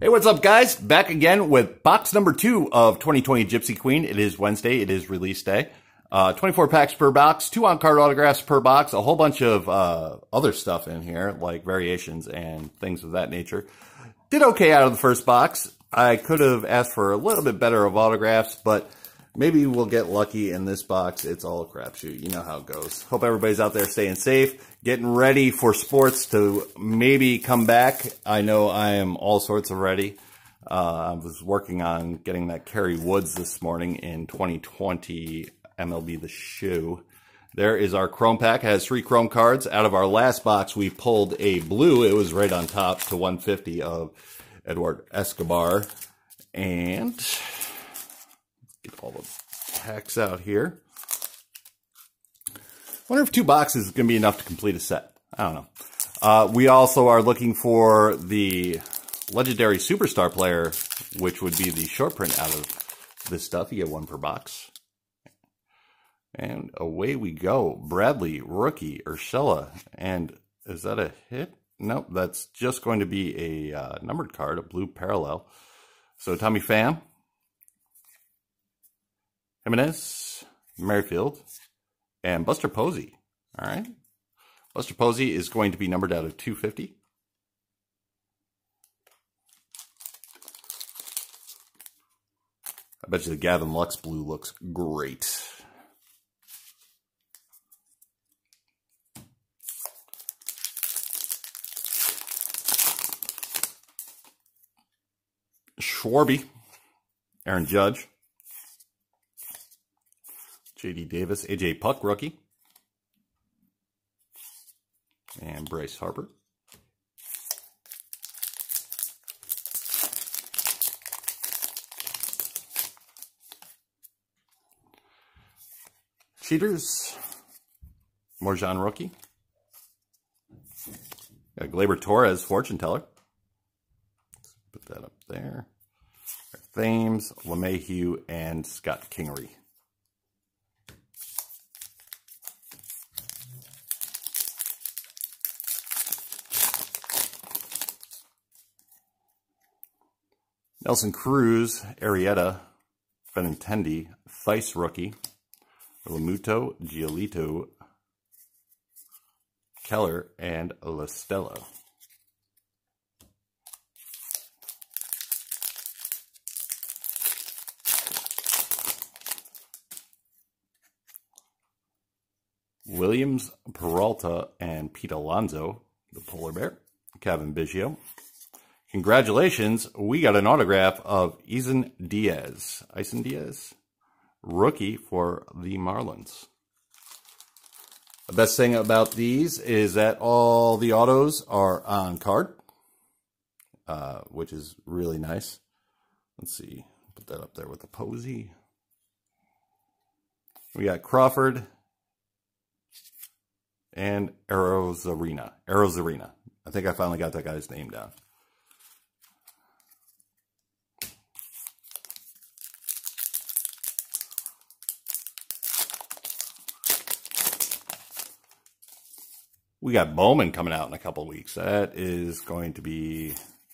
Hey, what's up, guys? Back again with box number two of 2020 Gypsy Queen. It is Wednesday. It is release day. Uh, 24 packs per box, two on card autographs per box, a whole bunch of uh, other stuff in here, like variations and things of that nature. Did okay out of the first box. I could have asked for a little bit better of autographs, but maybe we'll get lucky in this box. It's all a crapshoot. You know how it goes. Hope everybody's out there staying safe, getting ready for sports to maybe come back. I know I am all sorts of ready. Uh, I was working on getting that Kerry Woods this morning in 2020 MLB The Show. There is our Chrome pack. It has three Chrome cards. Out of our last box, we pulled a blue. It was right on top to 150 of Edward Escobar. And get all the packs out here. Wonder if two boxes is going to be enough to complete a set. I don't know. Uh, we also are looking for the legendary superstar player, which would be the short print out of this stuff. You get one per box. And away we go. Bradley, rookie, Urshela. And is that a hit? Nope, that's just going to be a uh, numbered card, a blue parallel. So Tommy Pham, Jimenez, Merrifield, and Buster Posey. All right. Buster Posey is going to be numbered out of 250. I bet you the Gavin Lux blue looks great. Schwarber, Aaron Judge, JD Davis, AJ Puk, rookie. And Bryce Harper. Cheaters. Morejon rookie. Got Gleyber Torres, fortune teller. Put that up there. Thames, LeMahieu, and Scott Kingery. Nelson Cruz, Arrieta, Benintendi, Theis rookie, Lamuto, Giolito, Keller, and La Stella. Williams, Peralta, and Pete Alonso, the polar bear, Cavan Biggio, Congratulations, we got an autograph of Isan Diaz. Isan Diaz, rookie for the Marlins. The best thing about these is that all the autos are on card, uh, which is really nice. Let's see, put that up there with the Posey. We got Crawford and Arozarena. Arozarena. I think I finally got that guy's name down. We got Bowman coming out in a couple weeks. That is going to be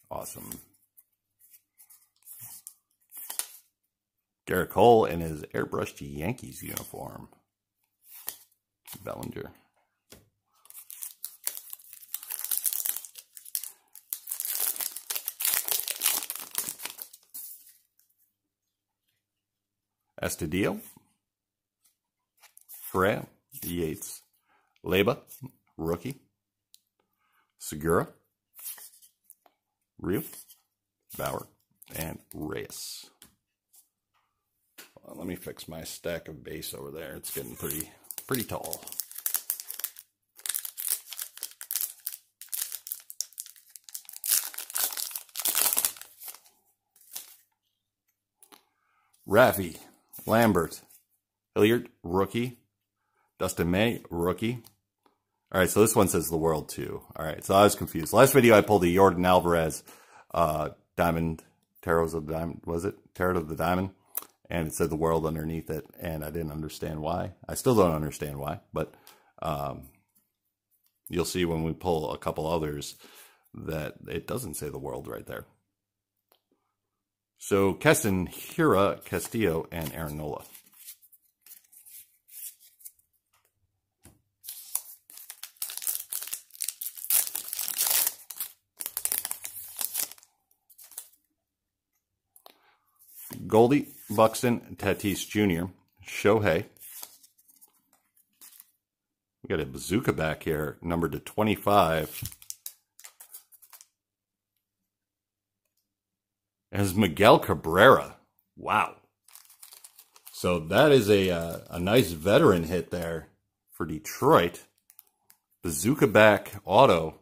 awesome. Gerrit Cole in his airbrushed Yankees uniform. Bellinger. Estadio. Correa. Yates. Leba rookie, Segura, Ryu, Bauer, and Reyes. Well, let me fix my stack of base over there. It's getting pretty, pretty tall. Raffy, Lambert, Hilliard, rookie. Dustin May, rookie. All right, so this one says the world too. All right, so I was confused. Last video I pulled the Yordan Alvarez uh, diamond, tarot of the diamond, was it? Tarot of the diamond. And it said the world underneath it, and I didn't understand why. I still don't understand why, but um, you'll see when we pull a couple others that it doesn't say the world right there. So Keston, Hiura, Castillo, and Aaron Nola. Goldie, Buxton, Tatis Jr., Shohei. We got a bazooka back here, numbered to 25. As Miguel Cabrera. Wow. So that is a, uh, a nice veteran hit there for Detroit. Bazooka back auto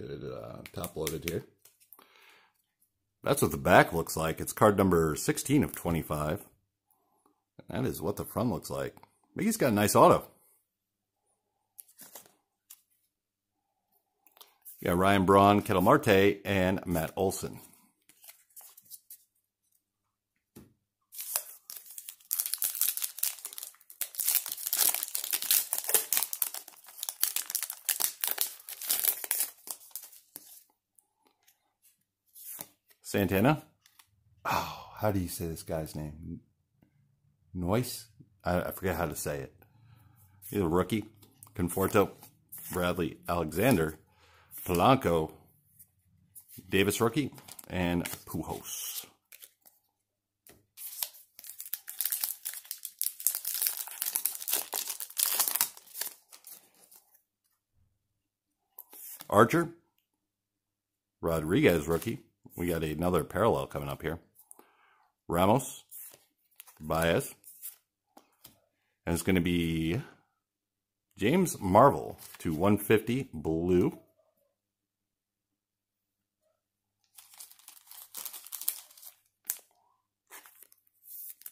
Get it uh, top loaded here. That's what the back looks like. It's card number 16 of 25. That is what the front looks like. Mickey's got a nice auto. Yeah, Ryan Braun, Ketel Marte, and Matt Olson. Santana. Oh, how do you say this guy's name? Noyce? I, I forget how to say it. He's a rookie. Conforto, Bradley Alexander, Polanco, Davis rookie, and Pujols. Archer, Rodriguez rookie, we got another parallel coming up here. Ramos, Baez, and it's going to be James Marvel to 150 blue.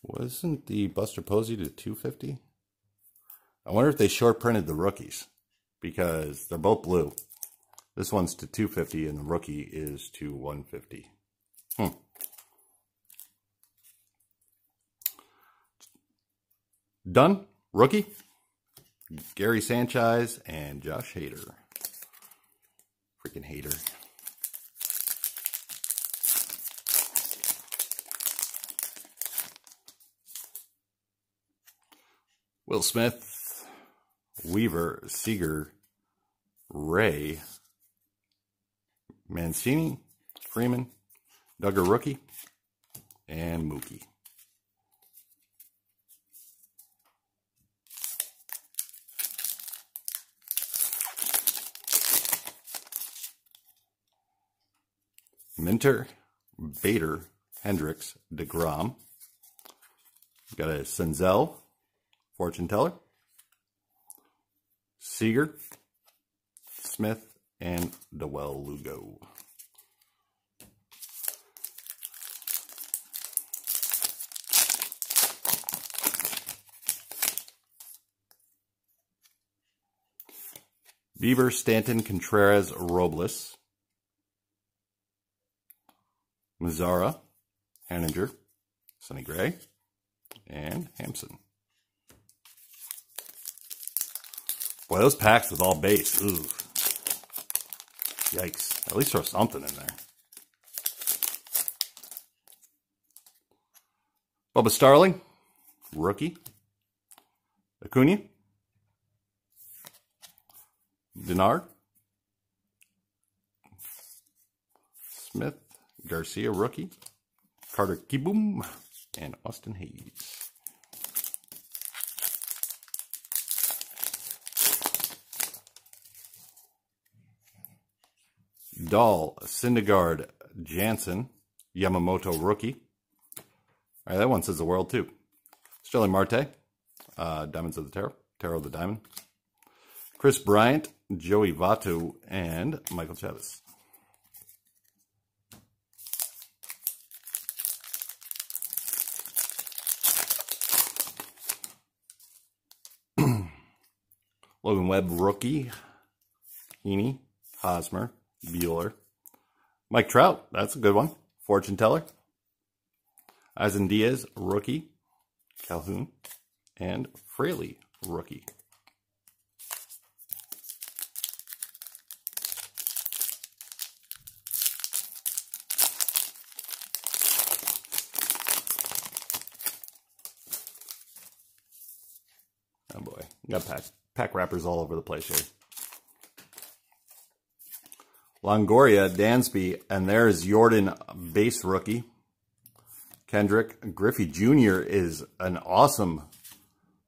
Wasn't the Buster Posey to 250? I wonder if they short printed the rookies because they're both blue. This one's to 250 and the rookie is to 150. Hmm. Done. Rookie. Gary Sanchez and Josh Hader. Freaking Hader. Will Smith, Weaver, Seager, Ray, Mancini, Freeman, Dugger Rookie, and Mookie. Minter, Bader, Hendricks, DeGrom. Got a Senzel, Fortune Teller. Seager, Smith, and Dawel Lugo. Beaver, Stanton, Contreras, Robles. Mazara, Haniger, Sonny Gray, and Hampson. Boy, those packs with all base. Ooh. Yikes. At least throw something in there. Bubba Starling, rookie. Acuna. Denard. Smith. Garcia, rookie. Carter Kieboom. And Austin Hays. Dahl, Syndergaard, Jansen, Yamamoto rookie. All right, that one says the world too. Starling Marte, uh, Diamonds of the Tarot, Tarot of the Diamond. Kris Bryant, Joey Votto, and Michael Chavis. Logan Webb, rookie. Heaney, Hosmer, Buehler. Mike Trout, that's a good one. Fortune teller. Isan Diaz, rookie. Calhoun. And Fraley, rookie. Oh boy, got pack pack wrappers all over the place here. Longoria, Dansby, and there's Jordan base rookie. Kendrick Griffey Jr. is an awesome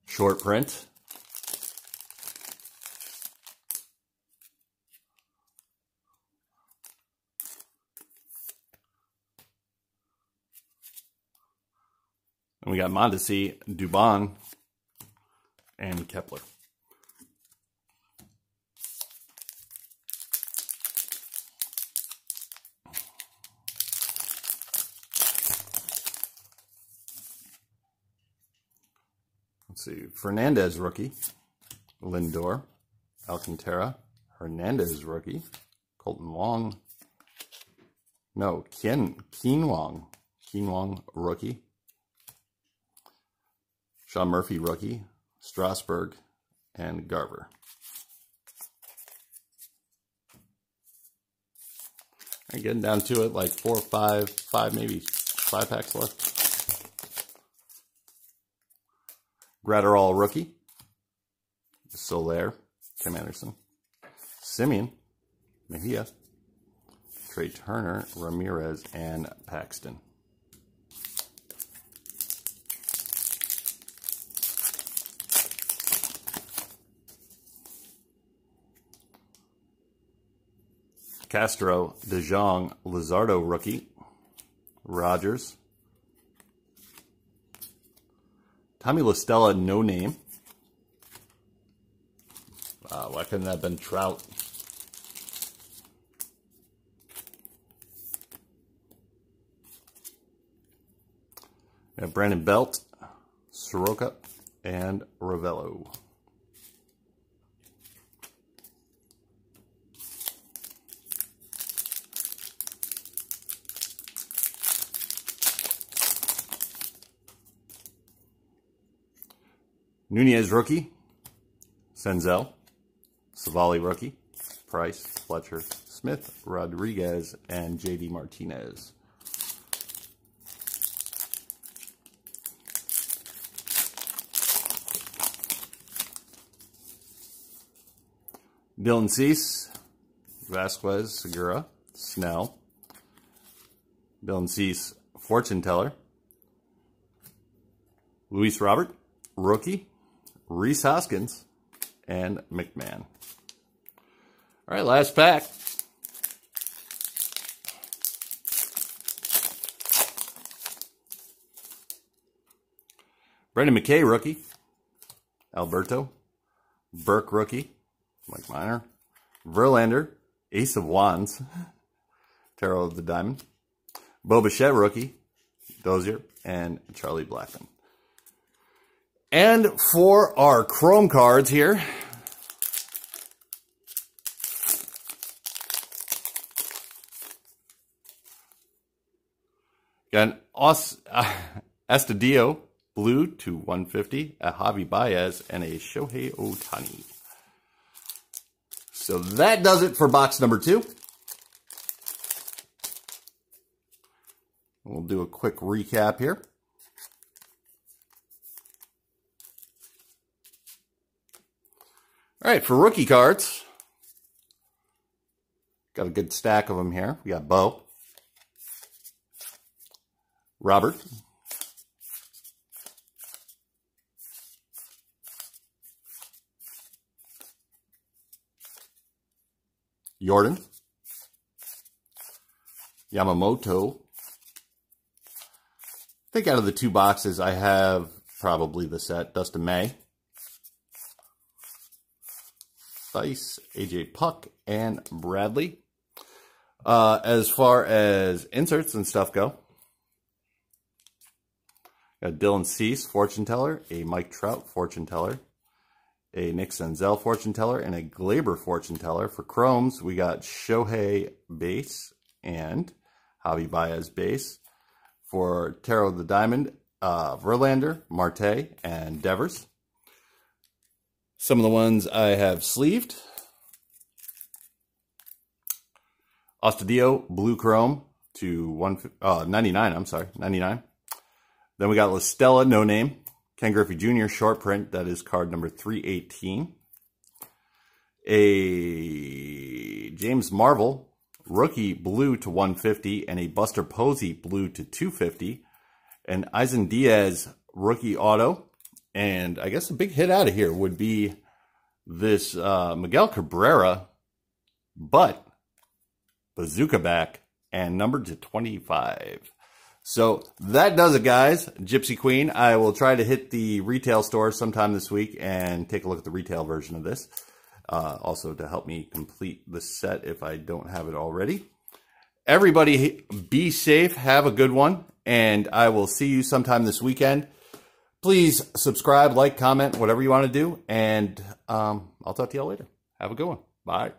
short print. And we got Mondesi, Dubon, and Kepler. Let's see. Fernandez rookie. Lindor. Alcantara. Hernandez rookie. Kolten Wong. No, Kien, Kean Wong. Kean Wong rookie. Sean Murphy rookie. Strasburg and Garver. And getting down to it, like four, five, five, maybe five packs left. Graterol rookie. Soler, Tim Anderson. Semien, Mejia. Trea Turner, Ramirez, and Paxton. Castro, DeJong, Luzardo rookie. Rogers, Tommy La Stella, no name. Uh, why couldn't that have been Trout? Brandon Belt, Soroka, and Ravello. Nunez rookie, Senzel, Savali rookie, Price, Fletcher, Smith, Rodriguez, and JD Martinez. Dylan Cease, Vasquez, Segura, Snell, Dylan Cease, Fortune Teller, Luis Robert, rookie, Rhys Hoskins, and McMahon. All right, last pack. Brendan McKay, rookie. Alberto. Burke, rookie. Mike Minor. Verlander, Ace of Wands. Tarot of the Diamond. Bo Bichette, rookie. Dozier. And Charlie Blackmon. And for our Chrome cards here, got an Os, uh, Estadio blue to 150, a Javi Baez, and a Shohei Ohtani. So that does it for box number two. We'll do a quick recap here. All right, for rookie cards, got a good stack of them here. We got Bo, Robert, Jordan, Yamamoto. I think out of the two boxes, I have probably the set, Dustin May. Theis, AJ Puk, and Bradley. Uh, as far as inserts and stuff go, got Dylan Cease, fortune teller, a Mike Trout, fortune teller, a Nick Senzel, fortune teller, and a Gleyber, fortune teller. For Chromes, we got Shohei base and Javi Baez base. For Tarot the Diamond, uh, Verlander, Marte, and Devers. Some of the ones I have sleeved. Ostadio Blue Chrome to one uh, 99, I'm sorry, 99. Then we got La Stella No Name, Ken Griffey Jr. short print. That is card number 318. A James Marvel rookie blue to 150 and a Buster Posey blue to 250. An Isan Diaz rookie auto. And I guess a big hit out of here would be this uh, Miguel Cabrera, but bazooka back and numbered to 25. So that does it, guys. Gypsy Queen. I will try to hit the retail store sometime this week and take a look at the retail version of this. Uh, also to help me complete the set if I don't have it already. Everybody be safe. Have a good one. And I will see you sometime this weekend. Please subscribe, like, comment, whatever you want to do. And um, I'll talk to y'all later. Have a good one. Bye.